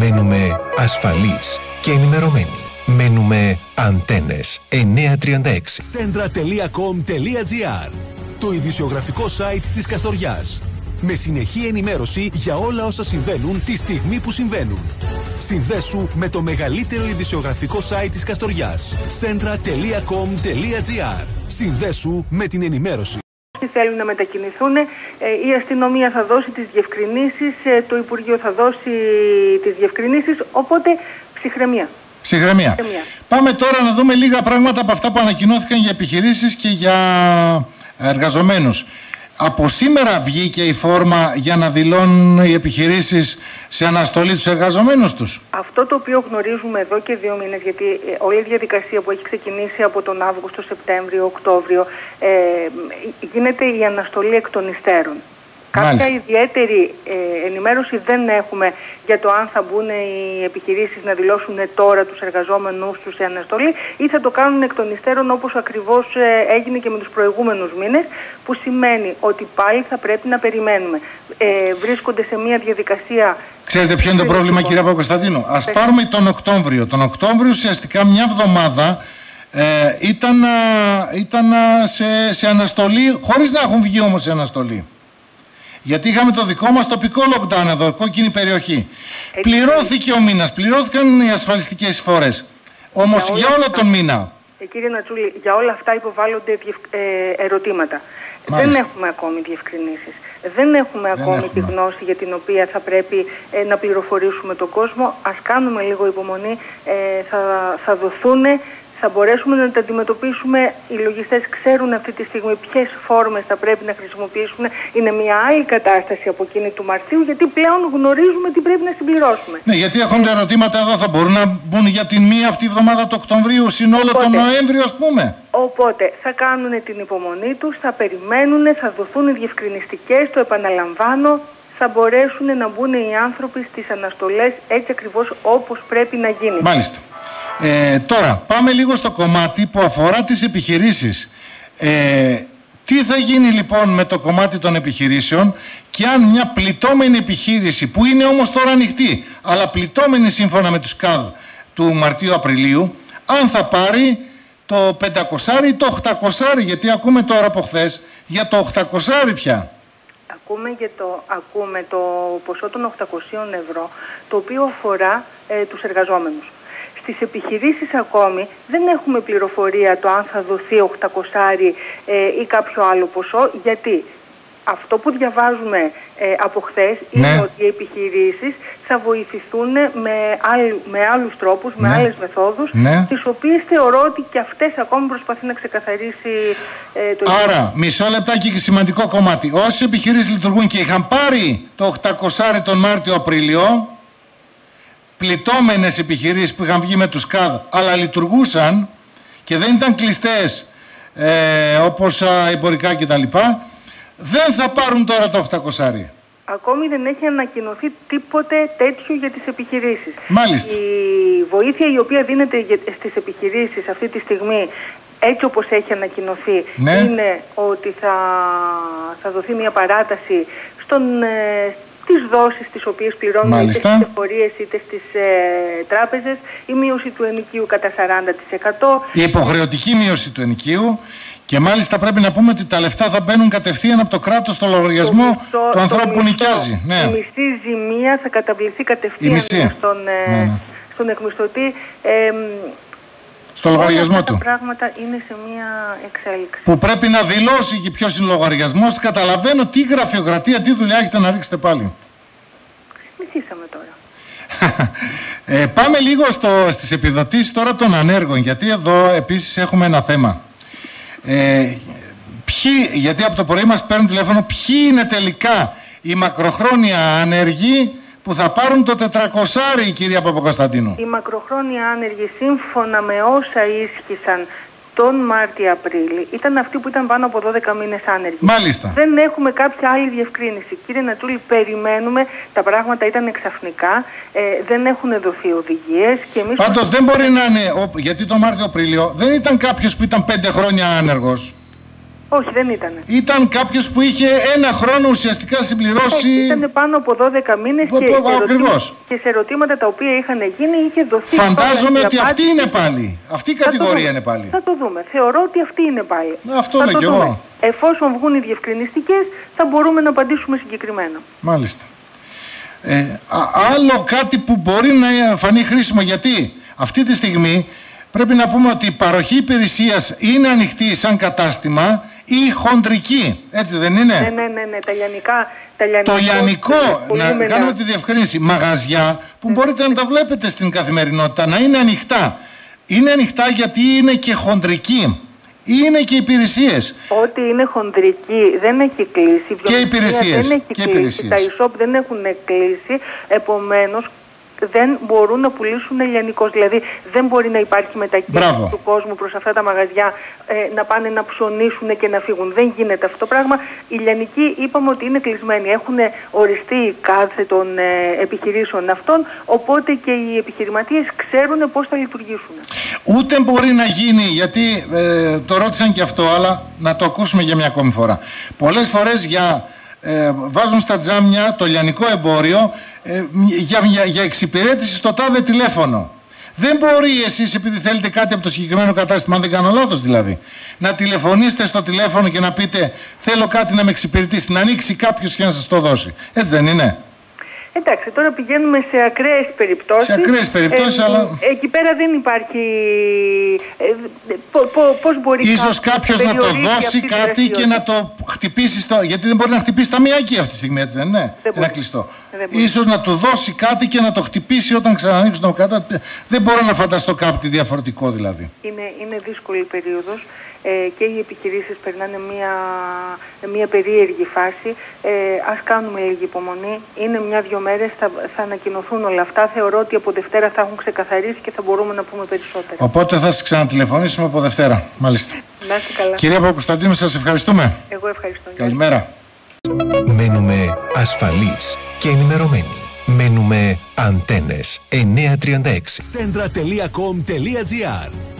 μένουμε ασφαλείς και ενημερωμένοι. Μένουμε αντένες 936. Centra.com.gr Το ειδησιογραφικό site της Καστοριάς. Με συνεχή ενημέρωση για όλα όσα συμβαίνουν τη στιγμή που συμβαίνουν. Συνδέσου με το μεγαλύτερο ειδησιογραφικό site της Καστοριάς. Centra.com.gr Συνδέσου με την ενημέρωση. Θέλουν να μετακινηθούν, ε, η αστυνομία θα δώσει τις διευκρινήσεις, ε, το Υπουργείο θα δώσει τις διευκρινήσεις, οπότε ψυχραιμία. Ψυχραιμία. Ψυχραιμία. Πάμε τώρα να δούμε λίγα πράγματα από αυτά που ανακοινώθηκαν για επιχειρήσεις και για εργαζομένους. Από σήμερα βγήκε η φόρμα για να δηλώνουν οι επιχειρήσεις σε αναστολή τους εργαζομένους τους. Αυτό το οποίο γνωρίζουμε εδώ και δύο μήνες, γιατί ε, όλη η διαδικασία που έχει ξεκινήσει από τον Αύγουστο, Σεπτέμβριο, Οκτώβριο, ε, γίνεται η αναστολή εκ των υστέρων. Κάποια Μάλιστα. ιδιαίτερη ε, ενημέρωση δεν έχουμε για το αν θα μπουν οι επιχειρήσεις να δηλώσουν τώρα τους εργαζόμενους τους σε αναστολή ή θα το κάνουν εκ των υστέρων όπως ακριβώς ε, έγινε και με τους προηγούμενους μήνες που σημαίνει ότι πάλι θα πρέπει να περιμένουμε. Ε, βρίσκονται σε μια διαδικασία Ξέρετε ποιο είναι το πρόβλημα κύριε Παπακοσταντίνου. Ας πάρουμε τον Οκτώβριο. Τον Οκτώβριο ουσιαστικά μια εβδομάδα ε, ήταν, α, ήταν α, σε, σε αναστολή, χωρίς να έχουν βγει όμως σε αναστολή. Γιατί είχαμε το δικό μας τοπικό lockdown εδώ, κόκκινη περιοχή. Πληρώθηκε ο μήνας, πληρώθηκαν οι ασφαλιστικές εισφορές. Όμως Για για όλα όλο αυτά. τον μήνα. Ε, κύριε Νατσούλη, για όλα αυτά υποβάλλονται διευ- ε, ερωτήματα. Μάλιστα. Δεν έχουμε ακόμη διευκρινήσεις. Δεν έχουμε ακόμη τη έχουμε. γνώση για την οποία θα πρέπει ε, να πληροφορήσουμε τον κόσμο. Ας κάνουμε λίγο υπομονή. Ε, θα, θα δοθούν, θα μπορέσουμε να τα αντιμετωπίσουμε. Οι λογιστές ξέρουν αυτή τη στιγμή ποιες φόρμες θα πρέπει να χρησιμοποιήσουν. Είναι μια άλλη κατάσταση από εκείνη του Μαρτίου, γιατί πλέον γνωρίζουμε τι πρέπει να συμπληρώσουμε. Ναι, γιατί έχονται ερωτήματα εδώ, θα μπορούν να μπουν για την μία αυτή εβδομάδα του Οκτωβρίου, συνόλο τον Οπότε. Νοέμβριο ας πούμε. Οπότε θα κάνουν την υπομονή τους, θα περιμένουν, θα δοθούν οι διευκρινιστικές, το επαναλαμβάνω, θα μπορέσουν να μπουν οι άνθρωποι στις αναστολές έτσι ακριβώς όπως πρέπει να γίνει. Μάλιστα. Ε, τώρα, πάμε λίγο στο κομμάτι που αφορά τις επιχειρήσεις. Ε, τι θα γίνει λοιπόν με το κομμάτι των επιχειρήσεων και αν μια πληττόμενη επιχείρηση, που είναι όμως τώρα ανοιχτή, αλλά πληττόμενη σύμφωνα με τους ΚΑΔ του Μαρτίου-Απριλίου, αν θα πάρει το 500 ή το 800, γιατί ακούμε τώρα από χθες για το 800 πια. Ακούμε, και το, ακούμε το ποσό των 800 ευρώ, το οποίο αφορά ε, τους εργαζόμενους. Στις επιχειρήσεις ακόμη δεν έχουμε πληροφορία το αν θα δοθεί 800 ε, ή κάποιο άλλο ποσό, γιατί; Αυτό που διαβάζουμε ε, από χθες είναι Ναι. ότι οι επιχειρήσεις θα βοηθηθούν με, άλλ, με άλλους τρόπους, με Ναι. άλλες μεθόδους, Ναι. τις οποίες θεωρώ ότι και αυτές ακόμη προσπαθεί να ξεκαθαρίσει ε, το Άρα, μισό λεπτάκι και σημαντικό κομμάτι. Όσε επιχειρήσεις λειτουργούν και είχαν πάρει το 800 τον Μάρτιο-Απρίλιο, πληττόμενες επιχειρήσεις που είχαν βγει με τους ΚΑΔ, αλλά λειτουργούσαν και δεν ήταν κλειστές ε, όπως εμπορικά κτλ., δεν θα πάρουν τώρα το 800. Ακόμη δεν έχει ανακοινωθεί τίποτε τέτοιο για τις επιχειρήσεις. Μάλιστα. Η βοήθεια η οποία δίνεται για- στις επιχειρήσεις αυτή τη στιγμή, έτσι όπως έχει ανακοινωθεί, Ναι. είναι ότι θα, θα δοθεί μια παράταση στον, ε, στις δόσεις τις οποίες πληρώνουν είτε Μάλιστα. στις εφορίες είτε στις ε, τράπεζες, η μείωση του ενοικίου κατά 40%. Η υποχρεωτική μείωση του ενοικίου και μάλιστα πρέπει να πούμε ότι τα λεφτά θα μπαίνουν κατευθείαν από το κράτος στο λογαριασμό Το μισθό- του το ανθρώπου που μισθό- νοικιάζει. Ναι. Η μισθή ζημία θα καταβληθεί Η κατευθείαν μισή. στον, ε, Ναι, ναι. στον εκμισθωτή. Ε, Στο λογαριασμό όλα αυτά του. Τα πράγματα είναι σε μια εξέλιξη. που πρέπει να δηλώσει και ποιο είναι ο λογαριασμός. Καταλαβαίνω τι γραφειοκρατία, τι δουλειά έχετε να ρίξετε πάλι. Μισήσαμε τώρα. Ε, πάμε λίγο στο, στις επιδοτήσεις τώρα των ανέργων, γιατί εδώ επίσης έχουμε ένα θέμα. Ε, ποιοι, γιατί από το πρωί μας παίρνουν τηλέφωνο, ποιοι είναι τελικά οι μακροχρόνια ανεργοί που θα πάρουν το 400 η κυρία Παπακοσταντίνου. Οι μακροχρόνια άνεργοι, σύμφωνα με όσα ίσχυσαν τον Μάρτιο-Απρίλη, ήταν αυτοί που ήταν πάνω από 12 μήνες άνεργοι. Μάλιστα. Δεν έχουμε κάποια άλλη διευκρίνηση. Κύριε Νατούλη, περιμένουμε. Τα πράγματα ήταν ξαφνικά. Ε, δεν έχουν δοθεί οδηγίες. Και εμείς Πάντως δεν μπορεί να είναι, ο- γιατί το Μάρτιο-Απρίλιο δεν ήταν κάποιος που ήταν πέντε χρόνια άνεργος. Όχι, δεν ήταν. Ήταν κάποιος που είχε ένα χρόνο ουσιαστικά συμπληρώσει. Ήταν πάνω από 12 μήνες Πο- και, πο- σε ερωτήματα- ακριβώς. και σε ερωτήματα τα οποία είχαν γίνει είχε δοθεί. Φαντάζομαι η ότι αυτή απάντηση. είναι πάλι. Αυτή η Θα το κατηγορία δούμε. είναι πάλι. Θα το δούμε. Θεωρώ ότι αυτή είναι πάλι. Αυτό Θα λέω το κι δούμε. εγώ. Εφόσον βγουν οι διευκρινιστικές, θα μπορούμε να απαντήσουμε συγκεκριμένα. Μάλιστα. Ε, α- άλλο κάτι που μπορεί να φανεί χρήσιμο γιατί αυτή τη στιγμή πρέπει να πούμε ότι η παροχή υπηρεσίας είναι ανοιχτή σαν κατάστημα ή χοντρική. Έτσι δεν είναι; Ναι, ναι, ναι, ναι. Τα λιανικά. Τα λιανικό, Το λιανικό, να πουλούμενα- κάνουμε τη διευκρίνηση, μαγαζιά που μπορείτε να τα βλέπετε στην καθημερινότητα, να είναι ανοιχτά. Είναι ανοιχτά γιατί είναι και χοντρική. Ή είναι και υπηρεσίες. Ό,τι είναι χονδρική δεν έχει κλείσει. Η βιομηχανία υπηρεσίες. Δεν έχει Και κλείσει. υπηρεσίες. Τα e-shop δεν έχουν κλείσει. Επομένως, δεν μπορούν να πουλήσουν ελληνικώς. Δηλαδή, δεν μπορεί να υπάρχει μετακίνηση Μπράβο. του κόσμου προς αυτά τα μαγαζιά ε, να πάνε να ψωνίσουν και να φύγουν. Δεν γίνεται αυτό το πράγμα. Οι λιανικοί είπαμε ότι είναι κλεισμένοι. Έχουν οριστεί κάθε των ε, επιχειρήσεων αυτών. Οπότε και οι επιχειρηματίες ξέρουν πώς θα λειτουργήσουν. Ούτε μπορεί να γίνει, γιατί ε, το ρώτησαν και αυτό, αλλά να το ακούσουμε για μια ακόμη φορά. Πολλές φορές για, ε, βάζουν στα τζάμια το λιανικό εμπόριο ε, για, για, για εξυπηρέτηση στο τάδε τηλέφωνο. Δεν μπορεί εσείς επειδή θέλετε κάτι από το συγκεκριμένο κατάστημα, αν δεν κάνω λάθος δηλαδή, να τηλεφωνήσετε στο τηλέφωνο και να πείτε θέλω κάτι να με εξυπηρετήσει, να ανοίξει κάποιος και να σας το δώσει. Έτσι δεν είναι. Εντάξει, τώρα πηγαίνουμε σε ακραίες περιπτώσεις. Σε ακραίες περιπτώσεις, αλλά- Εκεί πέρα δεν υπάρχει... Ε, πο- πο- πώς μπορεί Ίσως κάποιος να το περιορίσει δώσει αυτή τη κάτι και να το χτυπήσει στο... Γιατί δεν μπορεί να χτυπήσει τα μοιάκι αυτή τη στιγμή, έτσι δεν είναι; Δεν Ένα μπορεί. κλειστό. Δεν μπορεί. Ίσως να του δώσει κάτι και να το χτυπήσει όταν ξανανοίξουν το κάτω. Δεν μπορώ να φανταστώ κάτι διαφορετικό δηλαδή. Είναι, είναι δύσκολη περίοδος ε, και οι επιχειρήσεις περνάνε μια, μια περίεργη φάση. Ε, ας κάνουμε λίγη υπομονή. Είναι μια-δυο μέρες, θα, θα ανακοινωθούν όλα αυτά. Θεωρώ ότι από Δευτέρα θα έχουν ξεκαθαρίσει και θα μπορούμε να πούμε περισσότερα. Οπότε θα σας ξανατηλεφωνήσουμε από Δευτέρα. Μάλιστα. Να είστε καλά. Κυρία Παπακοσταντίνου, σας ευχαριστούμε. Εγώ ευχαριστώ. Γεια σας. Καλημέρα. Μένουμε ασφαλείς και ενημερωμένοι. Μένουμε αντένες 936. centra.com.gr